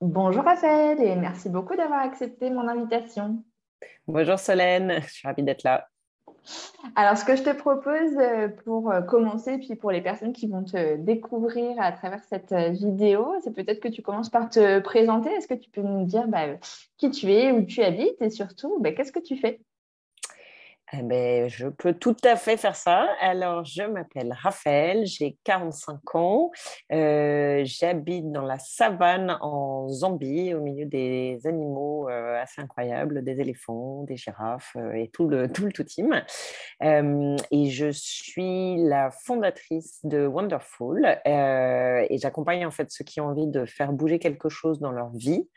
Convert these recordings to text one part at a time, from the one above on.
Bonjour Raphaël et merci beaucoup d'avoir accepté mon invitation. Bonjour Solène, je suis ravie d'être là. Alors, ce que je te propose euh, pour euh, commencer, puis pour les personnes qui vont te découvrir à travers cette euh, vidéo, c'est peut-être que tu commences par te présenter. Est-ce que tu peux nous dire bah, qui tu es, où tu habites et surtout, bah, qu'est-ce que tu fais? Eh ben, je peux tout à fait faire ça. Alors, je m'appelle Raphaël, j'ai 45 ans. Euh, j'habite dans la savane en Zambie, au milieu des animaux euh, assez incroyables, des éléphants, des girafes euh, et tout le, tout team. et je suis la fondatrice de Wonderful et j'accompagne en fait ceux qui ont envie de faire bouger quelque chose dans leur vie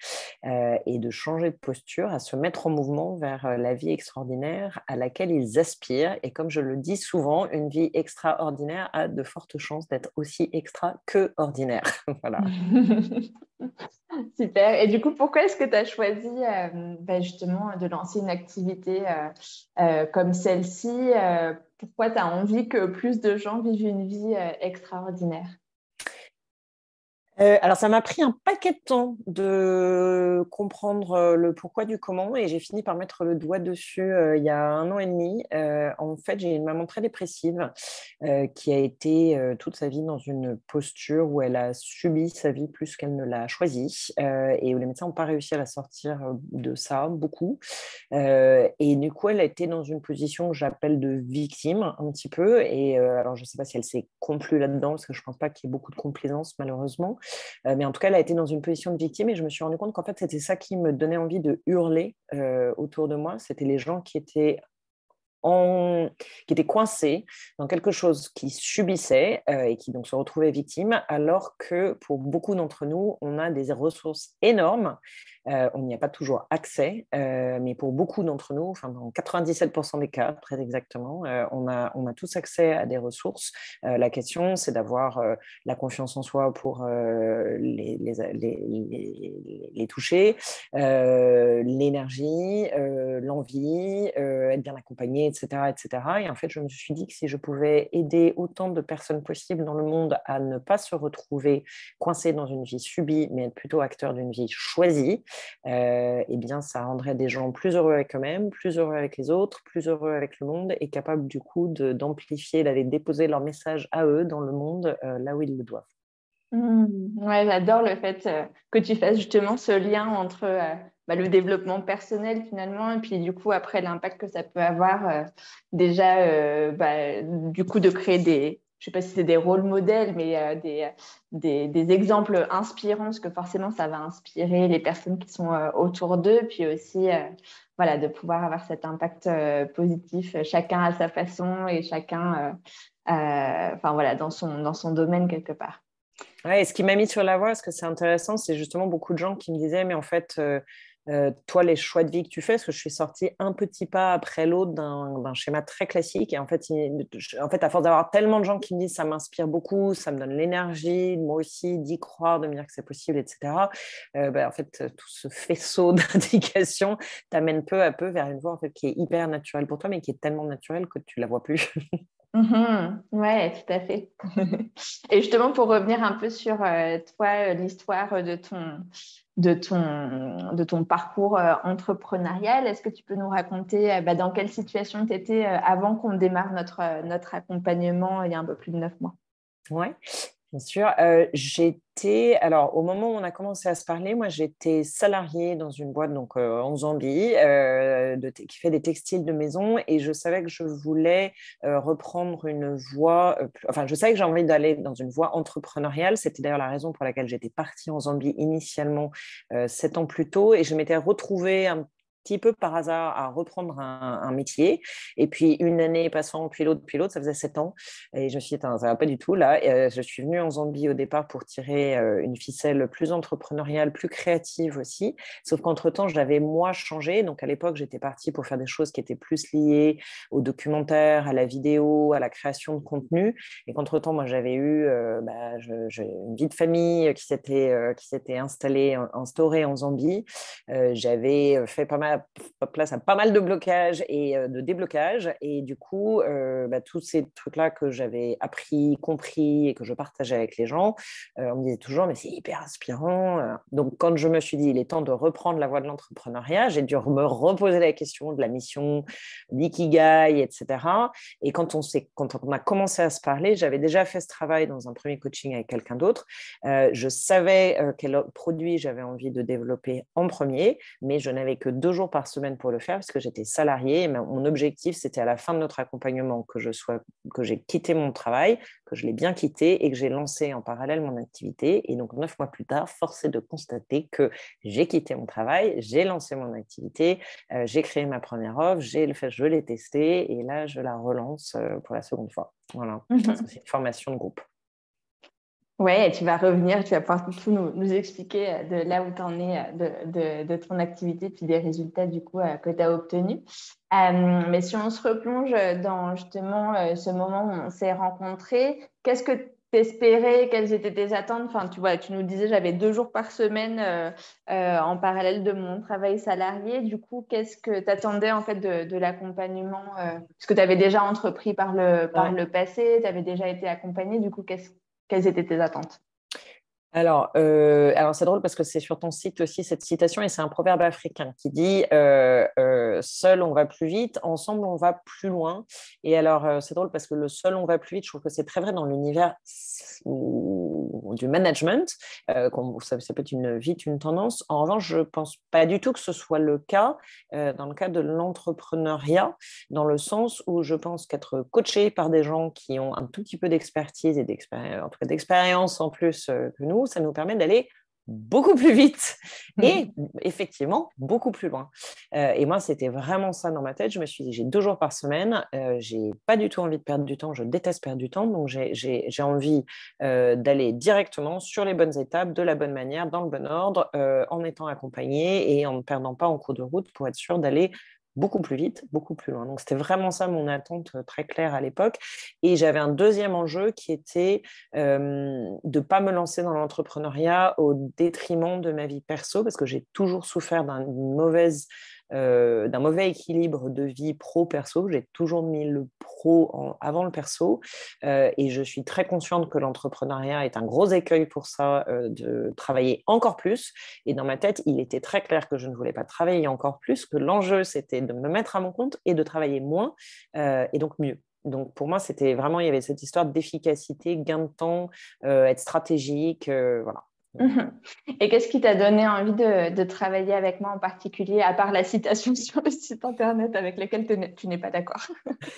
et de changer de posture, à se mettre en mouvement vers la vie extraordinaire à laquelle ils aspirent. Et comme je le dis souvent, une vie extraordinaire a de fortes chances d'être aussi extra que ordinaire. voilà. Super. Et du coup, pourquoi est-ce que tu as choisi euh, bah, justement de lancer une activité euh, euh, comme celle-ci Pourquoi tu as envie que plus de gens vivent une vie extraordinaire? Euh, alors, ça m'a pris un paquet de temps de comprendre euh, le pourquoi du comment et j'ai fini par mettre le doigt dessus euh, il y a un an et demi. en fait, j'ai une maman très dépressive qui a été toute sa vie dans une posture où elle a subi sa vie plus qu'elle ne l'a choisie et où les médecins n'ont pas réussi à la sortir de ça beaucoup. et du coup, elle a été dans une position que j'appelle de victime un petit peu. Et alors, je ne sais pas si elle s'est complue là-dedans parce que je ne pense pas qu'il y ait beaucoup de complaisance malheureusement. Euh, mais en tout cas, elle a été dans une position de victime et je me suis rendu compte qu'en fait, c'était ça qui me donnait envie de hurler euh, autour de moi. C'était les gens qui étaient qui étaient coincés dans quelque chose qui subissait euh, et qui donc se retrouvaient victimes, alors que pour beaucoup d'entre nous, on a des ressources énormes euh, on n'y a pas toujours accès, euh, mais pour beaucoup d'entre nous, enfin dans 97% des cas, très exactement, on, a, on a tous accès à des ressources. la question, c'est d'avoir la confiance en soi pour les, les, les, toucher, l'énergie, l'envie, être bien accompagné, etc., etc. Et en fait, je me suis dit que si je pouvais aider autant de personnes possibles dans le monde à ne pas se retrouver coincées dans une vie subie, mais être plutôt acteur d'une vie choisie, euh, eh bien, ça rendrait des gens plus heureux avec eux-mêmes, plus heureux avec les autres, plus heureux avec le monde et capables du coup d'amplifier, d'aller déposer leur message à eux dans le monde euh, là où ils le doivent. Mmh. ouais, j'adore le fait euh, que tu fasses justement ce lien entre bah, le développement personnel finalement et puis du coup après l'impact que ça peut avoir déjà bah, du coup de créer des, je sais pas si c'est des rôles modèles, mais euh, des, des, exemples inspirants, parce que forcément, ça va inspirer les personnes qui sont euh, autour d'eux, puis aussi, euh, voilà, de pouvoir avoir cet impact positif, chacun à sa façon et chacun, enfin voilà, dans son, dans son domaine quelque part. Ouais, et ce qui m'a mis sur la voie, ce que c'est intéressant, c'est justement beaucoup de gens qui me disaient, mais en fait, euh, toi, les choix de vie que tu fais, parce que je suis sortie un petit pas après l'autre d'un schéma très classique. Et en fait, en fait à force d'avoir tellement de gens qui me disent ça m'inspire beaucoup, ça me donne l'énergie, moi aussi, d'y croire, de me dire que c'est possible, etc. Euh, bah, en fait, tout ce faisceau d'indications t'amène peu à peu vers une voie en fait, qui est hyper naturelle pour toi, mais qui est tellement naturelle que tu la vois plus. Mhm. ouais, tout à fait. Et justement, pour revenir un peu sur euh, toi, l'histoire de ton, de ton, de ton parcours euh, entrepreneurial. Est-ce que tu peux nous raconter euh, bah, dans quelle situation tu étais euh, avant qu'on démarre notre, notre accompagnement il y a un peu plus de neuf mois? Oui, bien sûr. j'étais, alors au moment où on a commencé à se parler, moi j'étais salariée dans une boîte donc en Zambie de, qui fait des textiles de maison et je savais que je voulais reprendre une voie, enfin je savais que j'avais envie d'aller dans une voie entrepreneuriale. C'était d'ailleurs la raison pour laquelle j'étais partie en Zambie initialement sept ans plus tôt et je m'étais retrouvée un petit peu par hasard à reprendre un, métier. Et puis une année passant, puis l'autre, puis l'autre, ça faisait sept ans. Et je me suis dit, ça va pas du tout là. Euh, je suis venue en Zambie au départ pour tirer euh, une ficelle plus entrepreneuriale, plus créative aussi. Sauf qu'entre-temps, j'avais moi changé. Donc à l'époque, j'étais partie pour faire des choses qui étaient plus liées au documentaire, à la vidéo, à la création de contenu. Et qu'entre-temps, moi, j'avais eu euh, bah, une vie de famille qui s'était qui s'était installée, instaurée en Zambie. j'avais fait pas mal place à pas mal de blocages et de déblocages. Et du coup, bah, tous ces trucs-là que j'avais appris, compris et que je partageais avec les gens, on me disait toujours, mais c'est hyper inspirant. Donc, quand je me suis dit, il est temps de reprendre la voie de l'entrepreneuriat, j'ai dû me reposer la question de la mission, l'ikigai, etc. Et quand on, quand on a commencé à se parler, j'avais déjà fait ce travail dans un premier coaching avec quelqu'un d'autre. je savais quel produit j'avais envie de développer en premier, mais je n'avais que deux jours par semaine pour le faire parce que j'étais salariée. mon objectif, c'était à la fin de notre accompagnement que je sois, que j'ai quitté mon travail, que je l'ai bien quitté et que j'ai lancé en parallèle mon activité. Et donc, neuf mois plus tard, force est de constater que j'ai quitté mon travail, j'ai lancé mon activité, euh, j'ai créé ma première offre, j'ai le fait, je l'ai testée et là, je la relance euh, pour la seconde fois. Voilà, mmh c'est une formation de groupe. Oui, et tu vas revenir, tu vas pouvoir tout nous, expliquer euh, de là où tu en es euh, de, ton activité, puis des résultats du coup euh, que tu as obtenus. mais si on se replonge dans justement ce moment où on s'est rencontrés, qu'est-ce que tu espérais Quelles étaient tes attentes? Enfin, tu vois, tu nous disais j'avais deux jours par semaine en parallèle de mon travail salarié. Du coup, qu'est-ce que tu attendais en fait de, l'accompagnement Parce que tu avais déjà entrepris par le, par le passé, tu avais déjà été accompagné. Du coup, qu'est-ce quelles étaient tes attentes? Alors, euh, alors c'est drôle parce que c'est sur ton site aussi cette citation et c'est un proverbe africain qui dit euh, euh, seul on va plus vite, ensemble on va plus loin. Et alors c'est drôle parce que le seul on va plus vite, je trouve que c'est très vrai dans l'univers du management. ça, peut être une vite une tendance. En revanche, je pense pas du tout que ce soit le cas dans le cas de l'entrepreneuriat, dans le sens où je pense qu'être coaché par des gens qui ont un tout petit peu d'expertise et en tout cas d'expérience en plus que nous ça nous permet d'aller beaucoup plus vite et effectivement beaucoup plus loin. Euh, et moi, c'était vraiment ça dans ma tête. Je me suis dit, j'ai deux jours par semaine, euh, j'ai pas du tout envie de perdre du temps, je déteste perdre du temps, donc j'ai envie euh, d'aller directement sur les bonnes étapes, de la bonne manière, dans le bon ordre, en étant accompagné et en ne perdant pas en cours de route pour être sûr d'aller beaucoup plus vite, beaucoup plus loin. Donc c'était vraiment ça mon attente euh, très claire à l'époque. Et j'avais un deuxième enjeu qui était de ne pas me lancer dans l'entrepreneuriat au détriment de ma vie perso, parce que j'ai toujours souffert d'une mauvaise euh, d'un mauvais équilibre de vie pro-perso. J'ai toujours mis le pro avant le perso euh, et je suis très consciente que l'entrepreneuriat est un gros écueil pour ça, euh, de travailler encore plus. Et dans ma tête, il était très clair que je ne voulais pas travailler encore plus, que l'enjeu, c'était de me mettre à mon compte et de travailler moins et donc mieux. Donc pour moi, c'était vraiment, il y avait cette histoire d'efficacité, gain de temps, être stratégique, voilà. Mhm. Et qu'est-ce qui t'a donné envie de, travailler avec moi en particulier, à part la citation sur le site internet avec laquelle tu n'es pas d'accord?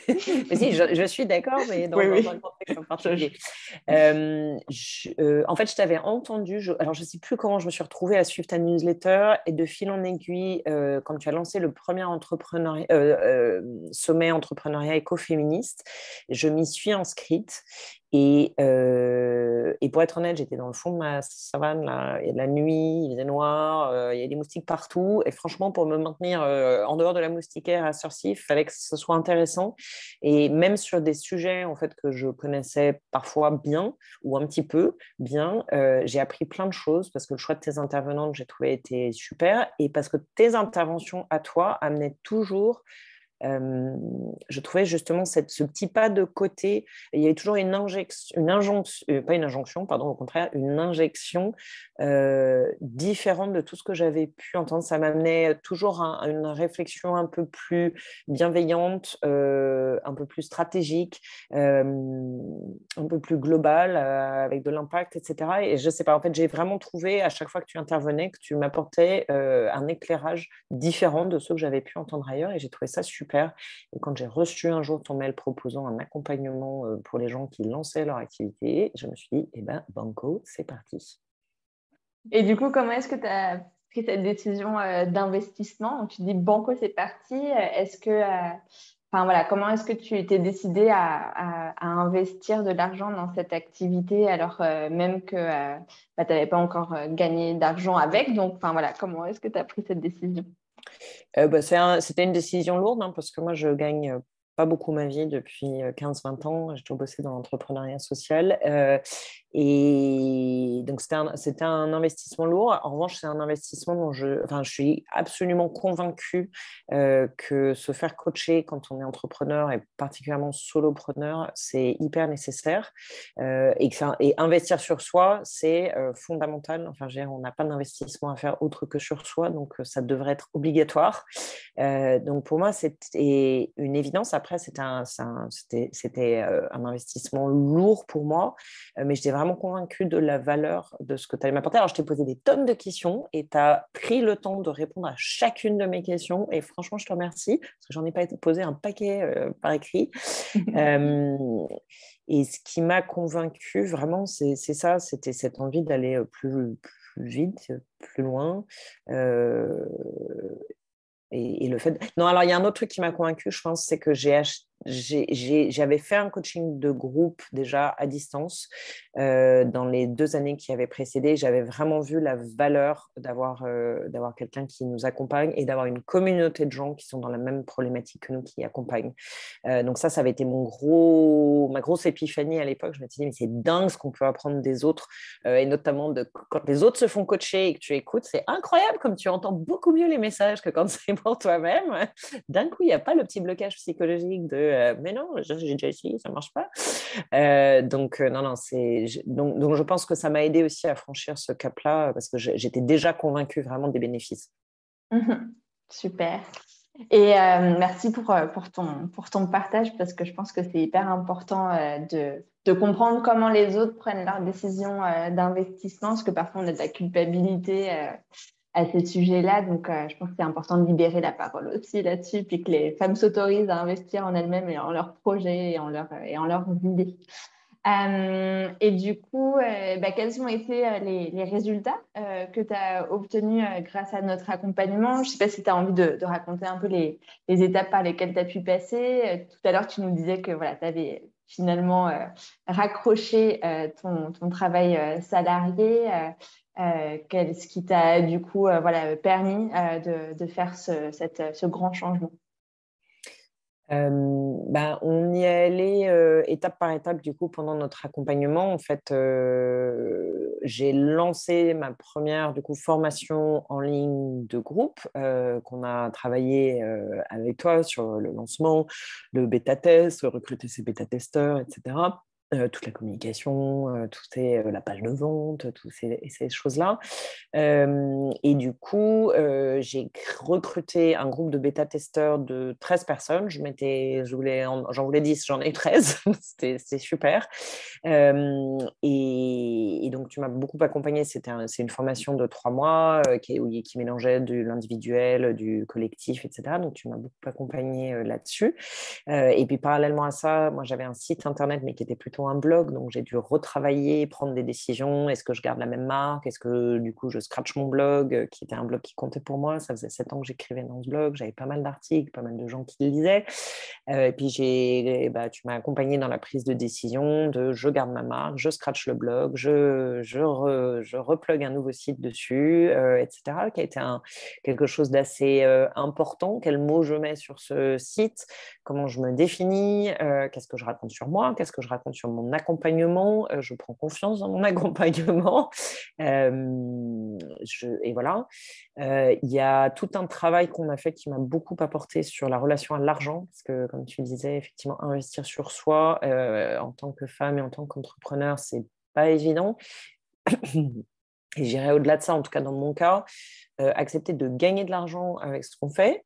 Si, je, suis d'accord, mais dans, un contexte en particulier. Euh, euh, en fait, je t'avais entendu, alors je ne sais plus comment je me suis retrouvée à suivre ta newsletter et de fil en aiguille, euh, quand tu as lancé le premier sommet entrepreneuriat écoféministe, je m'y suis inscrite et, euh, et, pour être honnête, j'étais dans le fond de ma savane, là. il y a la nuit, il faisait noir, euh, il y a des moustiques partout. Et franchement, pour me maintenir euh, en dehors de la moustiquaire à Surcy, il fallait que ce soit intéressant. Et même sur des sujets en fait, que je connaissais parfois bien ou un petit peu bien, j'ai appris plein de choses parce que le choix de tes intervenantes, j'ai trouvé, était super. Et parce que tes interventions à toi amenaient toujours je trouvais justement cette, ce petit pas de côté. Il y avait toujours une injection, une injonction, euh, pas une injonction, pardon, au contraire, une injection euh, différente de tout ce que j'avais pu entendre. Ça m'amenait toujours à, une réflexion un peu plus bienveillante, euh, un peu plus stratégique, un peu plus globale, avec de l'impact, etc. Et je sais pas, en fait, j'ai vraiment trouvé à chaque fois que tu intervenais que tu m'apportais un éclairage différent de ce que j'avais pu entendre ailleurs, et j'ai trouvé ça super et quand j'ai reçu un jour ton mail proposant un accompagnement euh, pour les gens qui lançaient leur activité, je me suis dit, eh ben, banco, c'est parti. Et du coup, comment est-ce que tu as pris cette décision euh, d'investissement? Tu dis banco, c'est parti. Est-ce que, euh, enfin voilà, comment est-ce que tu t'es décidé à, investir de l'argent dans cette activité alors même que bah, tu n'avais pas encore gagné d'argent avec? Donc, enfin voilà, comment est-ce que tu as pris cette décision? Euh, bah, C'était une décision lourde hein, parce que moi, je gagne euh, pas beaucoup ma vie depuis 15-20 euh, ans. J'ai toujours bossé dans l'entrepreneuriat social. Et donc, c'était un, investissement lourd. En revanche, c'est un investissement dont je, enfin, je suis absolument convaincue euh, que se faire coacher quand on est entrepreneur et particulièrement solopreneur, c'est hyper nécessaire. Euh, et, que et investir sur soi, c'est euh, fondamental. Enfin, on n'a pas d'investissement à faire autre que sur soi, donc ça devrait être obligatoire. donc, pour moi, c'était une évidence. Après, c'était un, c'était, un investissement lourd pour moi, mais j'étais vraiment convaincue de la valeur de ce que tu allais m'apporter. Alors, je t'ai posé des tonnes de questions et tu as pris le temps de répondre à chacune de mes questions. Et franchement, je te remercie parce que j'en ai pas posé un paquet euh, par écrit. Euh, et ce qui m'a convaincue vraiment, c'est ça c'était cette envie d'aller euh, plus, plus vite, plus loin. Et, et, le fait. Non, alors il y a un autre truc qui m'a convaincue, je pense, c'est que j'ai acheté j'avais fait un coaching de groupe déjà à distance euh, dans les deux années qui avaient précédé. J'avais vraiment vu la valeur d'avoir euh, quelqu'un qui nous accompagne et d'avoir une communauté de gens qui sont dans la même problématique que nous qui accompagnent. Euh, donc ça, ça avait été mon gros, ma grosse épiphanie à l'époque. Je me suis dit, mais c'est dingue ce qu'on peut apprendre des autres et notamment de, quand les autres se font coacher et que tu écoutes, c'est incroyable comme tu entends beaucoup mieux les messages que quand c'est pour toi-même. D'un coup, il n'y a pas le petit blocage psychologique de euh, mais non, j'ai déjà essayé, ça ne marche pas. Euh, donc, euh, non, non, donc, je pense que ça m'a aidé aussi à franchir ce cap-là parce que j'étais déjà convaincue vraiment des bénéfices. Mhm. super. Et merci pour, pour, ton, pour ton partage parce que je pense que c'est hyper important de, de, comprendre comment les autres prennent leurs décisions d'investissement parce que parfois on a de la culpabilité à ces sujets-là. Donc, euh, je pense que c'est important de libérer la parole aussi là-dessus, puis que les femmes s'autorisent à investir en elles-mêmes et en leurs projets et en, leur, et leurs idées. Euh, et du coup, euh, bah, quels ont été les, les résultats que tu as obtenus grâce à notre accompagnement? Je ne sais pas si tu as envie de, raconter un peu les, les étapes par lesquelles tu as pu passer. tout à l'heure, tu nous disais que voilà, tu avais finalement raccroché ton, ton, travail salarié. Euh, ce qui t'a du coup euh, voilà, permis euh, de, faire ce, ce grand changement? Ben, on y est allé étape par étape du coup pendant notre accompagnement. En fait, j'ai lancé ma première du coup formation en ligne de groupe qu'on a travaillé avec toi sur le lancement, le bêta test, recruter ses bêta testeurs, etc. Euh, toute la communication, euh, tout euh, la page de vente, toutes ces, choses-là. et du coup, j'ai recruté un groupe de bêta-testeurs de 13 personnes. Je m'étais, je voulais, j'en voulais 10, j'en ai 13. C'était super. Et, donc, tu m'as beaucoup accompagné. C'était c'est une formation de trois mois qui, qui mélangeait de l'individuel, du collectif, etc. Donc, tu m'as beaucoup accompagné là-dessus. et puis, parallèlement à ça, moi, j'avais un site internet, mais qui était plutôt un blog, donc j'ai dû retravailler, prendre des décisions. Est-ce que je garde la même marque? Est-ce que du coup je scratch mon blog, euh, qui était un blog qui comptait pour moi? Ça faisait sept ans que j'écrivais dans ce blog, j'avais pas mal d'articles, pas mal de gens qui lisaient. Euh, et puis j'ai, bah, tu m'as accompagné dans la prise de décision de je garde ma marque, je scratch le blog, je, je, je replug un nouveau site dessus, euh, etc. Qui a été quelque chose d'assez important. Quel mot je mets sur ce site? Comment je me définis? Qu'est-ce que je raconte sur moi? Qu'est-ce que je raconte sur mon accompagnement, euh, je prends confiance dans mon accompagnement. Euh, et voilà. Euh, il y a tout un travail qu'on a fait qui m'a beaucoup apporté sur la relation à l'argent, parce que comme tu disais, effectivement, investir sur soi en tant que femme et en tant qu'entrepreneur, c'est pas évident. Et j'irai au-delà de ça, en tout cas dans mon cas, accepter de gagner de l'argent avec ce qu'on fait,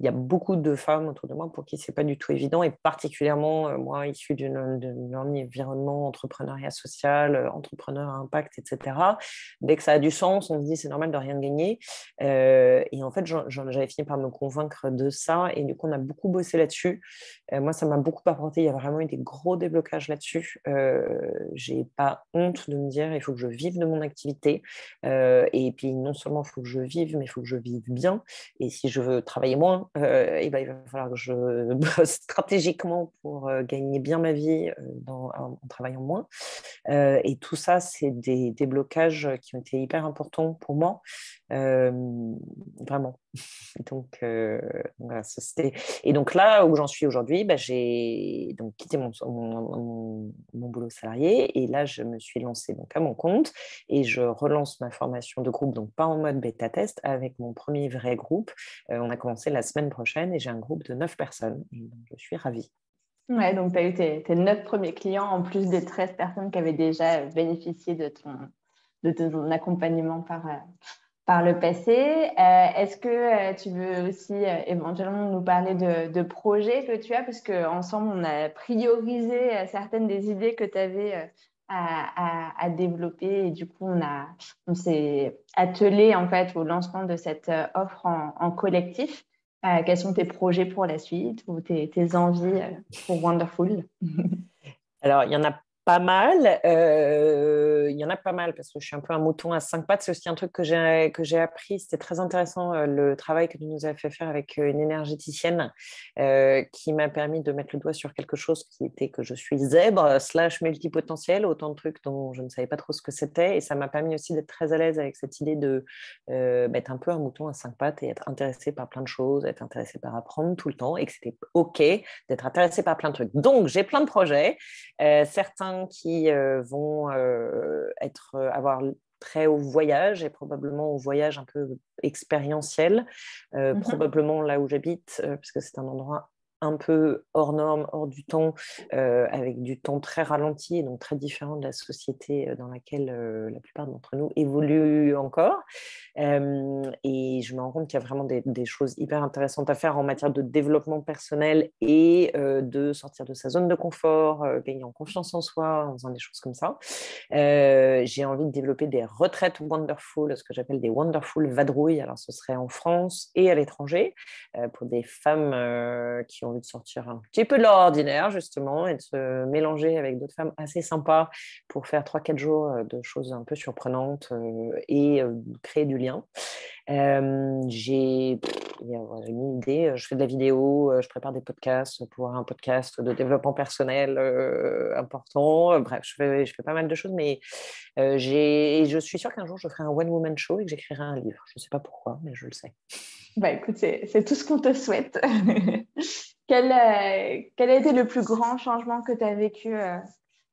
il y a beaucoup de femmes autour de moi pour qui c'est pas du tout évident, et particulièrement euh, moi, issu d'un environnement entrepreneuriat social, euh, entrepreneur à impact, etc. Dès que ça a du sens, on se dit c'est normal de rien gagner. Euh, et en fait, j'avais fini par me convaincre de ça, et du coup, on a beaucoup bossé là-dessus. moi, ça m'a beaucoup apporté. Il y a vraiment eu des gros déblocages là-dessus. J'ai pas honte de me dire il faut que je vive de mon activité. et puis, non seulement il faut que je vive, mais il faut que je vive bien. Et si je veux travailler moins, euh, et ben, il va falloir que je bosse stratégiquement pour euh, gagner bien ma vie euh, dans, en, travaillant moins. et tout ça, c'est des, des, blocages qui ont été hyper importants pour moi. vraiment. Donc, euh, voilà, Et donc là où j'en suis aujourd'hui, bah, j'ai donc quitté mon, mon, boulot salarié et là je me suis lancée donc à mon compte et je relance ma formation de groupe, donc pas en mode bêta test, avec mon premier vrai groupe. Euh, on a commencé la semaine prochaine et j'ai un groupe de neuf personnes et je suis ravie. Ouais, donc tu as eu tes, neuf premiers clients en plus des 13 personnes qui avaient déjà bénéficié de ton, de ton accompagnement par, euh, par le passé. Euh, est-ce que euh, tu veux aussi éventuellement nous parler de, projets que tu as? Parce qu'ensemble, on a priorisé certaines des idées que tu avais à, développer et du coup, on, on s'est attelé en fait au lancement de cette offre en, en collectif. quels sont tes projets pour la suite ou tes, tes envies pour Wonderful? Alors, il y en a pas mal. Euh, il y en a pas mal parce que je suis un peu un mouton à cinq pattes. C'est aussi un truc que j'ai, que j'ai appris. C'était très intéressant euh, le travail que tu nous as fait faire avec euh, une énergéticienne qui m'a permis de mettre le doigt sur quelque chose qui était que je suis zèbre slash multipotentiel, autant de trucs dont je ne savais pas trop ce que c'était. Et ça m'a permis aussi d'être très à l'aise avec cette idée de être un peu un mouton à cinq pattes et être intéressé par plein de choses, être intéressé par apprendre tout le temps et que c'était OK d'être intéressé par plein de trucs. Donc, j'ai plein de projets. certains qui euh, vont euh, être, euh, avoir très au voyage et probablement au voyage un peu expérientiel, mmh probablement là où j'habite, puisque c'est un endroit un peu hors norme, hors du temps, avec du temps très ralenti et donc très différent de la société dans laquelle la plupart d'entre nous évoluent encore. et je me rends compte qu'il y a vraiment des, choses hyper intéressantes à faire en matière de développement personnel et de sortir de sa zone de confort, gagner en confiance en soi, en faisant des choses comme ça. J'ai envie de développer des retraites wonderful, ce que j'appelle des wonderful vadrouilles. Alors ce serait en France et à l'étranger pour des femmes qui ont envie de sortir un petit peu de l'ordinaire, justement, et de se mélanger avec d'autres femmes assez sympas pour faire 3-4 jours euh, de choses un peu surprenantes euh, et euh, créer du lien. j'ai une idée, je fais de la vidéo, je prépare des podcasts pour un podcast de développement personnel important. Bref, je fais, je fais pas mal de choses, mais j'ai, je suis sûre qu'un jour je ferai un one-woman show et que j'écrirai un livre. Je ne sais pas pourquoi, mais je le sais. Bah écoute, c'est tout ce qu'on te souhaite. quel, euh, quel, a été le plus grand changement que tu as vécu euh,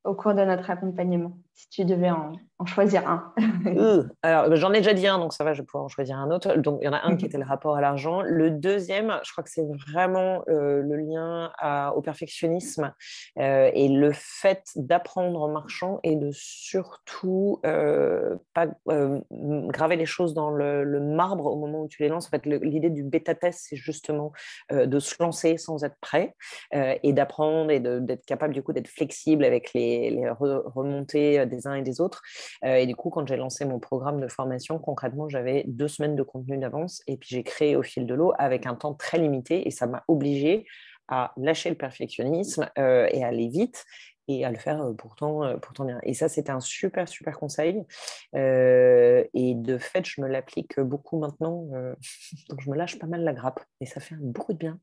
au cours de notre accompagnement, si tu devais en, choisir un Alors, j'en ai déjà dit un, donc ça va, je vais pouvoir en choisir un autre. Donc, il y en a un qui était le rapport à l'argent. Le deuxième, je crois que c'est vraiment euh, le lien au perfectionnisme euh, et le fait d'apprendre en marchant et de surtout euh, pas graver les choses dans le, marbre au moment où tu les lances. En fait, l'idée du bêta-test, c'est justement de se lancer sans être prêt et d'apprendre et d'être capable, du coup, d'être flexible avec les, les remontées des uns et des autres. Euh, et du coup, quand j'ai lancé mon programme de formation, concrètement, j'avais deux semaines de contenu d'avance et puis j'ai créé au fil de l'eau avec un temps très limité et ça m'a obligé à lâcher le perfectionnisme euh, et à aller vite et à le faire euh, pourtant, pourtant bien. Et ça, c'était un super, super conseil. et de fait, je me l'applique beaucoup maintenant. donc, je me lâche pas mal la grappe et ça fait beaucoup de bien.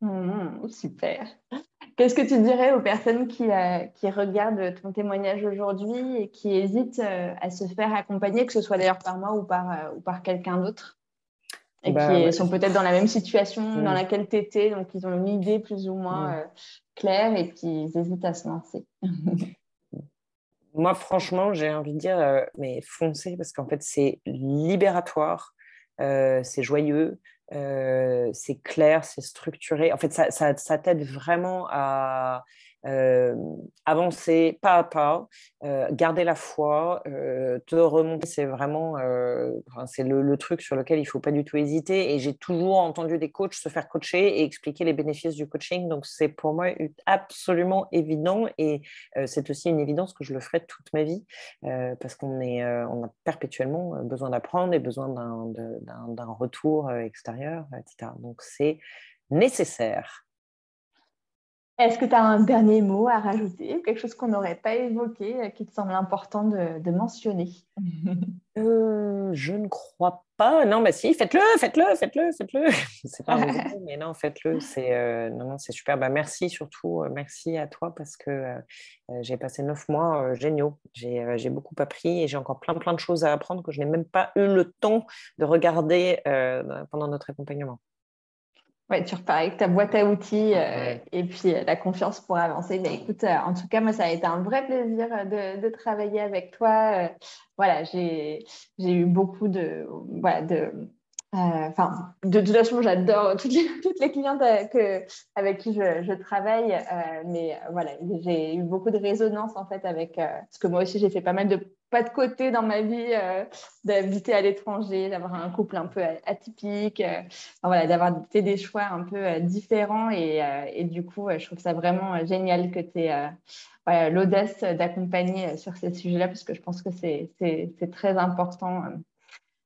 Mmh, super. Qu'est-ce que tu dirais aux personnes qui, euh, qui regardent ton témoignage aujourd'hui et qui hésitent euh, à se faire accompagner, que ce soit d'ailleurs par moi ou par, euh, ou par quelqu'un d'autre et bah, qui sont peut-être dans la même situation mmh. dans laquelle tu étais, donc ils ont une idée plus ou moins mmh. claire et puis ils hésitent à se lancer. Moi, franchement, j'ai envie de dire, mais foncez parce qu'en fait, c'est libératoire, c'est joyeux, c'est clair, c'est structuré. En fait, ça, ça t'aide vraiment à, euh, avancer pas à pas, euh, garder la foi, euh, te remonter, c'est vraiment c'est le, truc sur lequel il faut pas du tout hésiter. Et j'ai toujours entendu des coachs se faire coacher et expliquer les bénéfices du coaching. Donc c'est pour moi absolument évident et c'est aussi une évidence que je le ferai toute ma vie parce qu'on est on a perpétuellement besoin d'apprendre et besoin d'un retour extérieur, etc. Donc c'est nécessaire. Est-ce que tu as un dernier mot à rajouter, quelque chose qu'on n'aurait pas évoqué, euh, qui te semble important de, mentionner? Euh, Je ne crois pas. Non, mais si, faites-le, faites-le, faites-le, faites-le. c'est pas mais non, faites-le. C'est euh, non, c'est super. Bah, merci surtout, merci à toi parce que j'ai passé neuf mois géniaux. J'ai beaucoup appris et j'ai encore plein plein de choses à apprendre que je n'ai même pas eu le temps de regarder pendant notre accompagnement. Ouais, tu repars avec ta boîte à outils euh, et puis euh, la confiance pour avancer. Mais écoute, euh, en tout cas, moi, ça a été un vrai plaisir de, travailler avec toi. voilà, j'ai eu beaucoup de, voilà, de, enfin, de, toute façon, j'adore toutes les, clientes que, avec qui je, travaille, mais voilà, j'ai eu beaucoup de résonance en fait avec, parce que moi aussi, j'ai fait pas mal de pas de côté dans ma vie euh, d'habiter à l'étranger, d'avoir un couple un peu atypique, euh, voilà, d'avoir fait des choix un peu euh, différents. Et, et, du coup, je trouve ça vraiment génial que tu aies l'audace d'accompagner sur ces sujets-là, parce que je pense que c'est très important.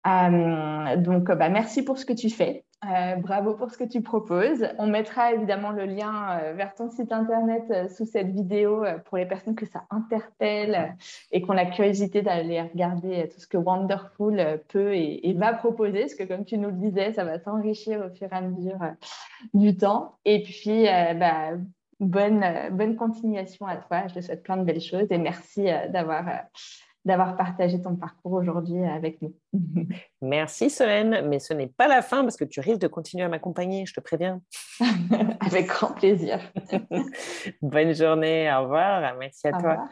Donc, bah, merci pour ce que tu fais. Euh, bravo pour ce que tu proposes. On mettra évidemment le lien euh, vers ton site internet euh, sous cette vidéo pour les personnes que ça interpelle et qui ont la curiosité d'aller regarder tout ce que Wonderful peut et, va proposer, parce que comme tu nous le disais, ça va s'enrichir au fur et à mesure du temps. Et puis, bah, bonne, bonne continuation à toi. Je te souhaite plein de belles choses et merci d'avoir d'avoir partagé ton parcours aujourd'hui avec nous. Merci Solène, mais ce n'est pas la fin parce que tu risques de continuer à m'accompagner, je te préviens. avec grand plaisir. Bonne journée, au revoir, merci à toi.